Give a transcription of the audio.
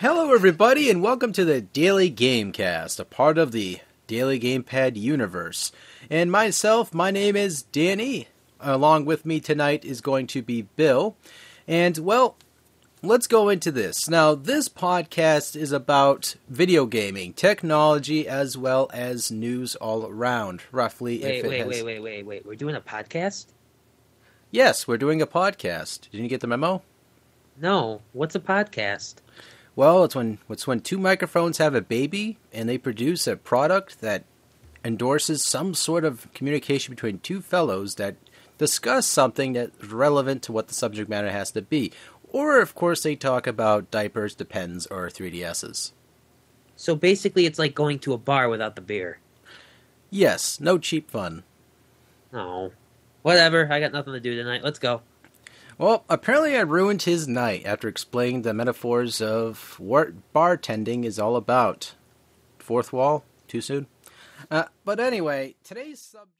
Hello, everybody, and welcome to the Daily Gamecast, a part of the Daily Gamepad universe. And myself, my name is Danny. Along with me tonight is going to be Bill. And, well, let's go into this. Now, this podcast is about video gaming, technology, as well as news all around, roughly. Wait, if it wait, has... wait, wait, wait, wait. We're doing a podcast? Yes, we're doing a podcast. Didn't you get the memo? No. What's a podcast? Well, it's when it's when two microphones have a baby and they produce a product that endorses some sort of communication between two fellows that discuss something that's relevant to what the subject matter has to be. Or, of course, they talk about diapers, depends, or 3DSs. So basically, it's like going to a bar without the beer. Yes, no cheap fun. Oh, Whatever. I got nothing to do tonight. Let's go. Well, apparently I ruined his night after explaining the metaphors of what bartending is all about. Fourth wall? Too soon? Uh, but anyway, today's subject.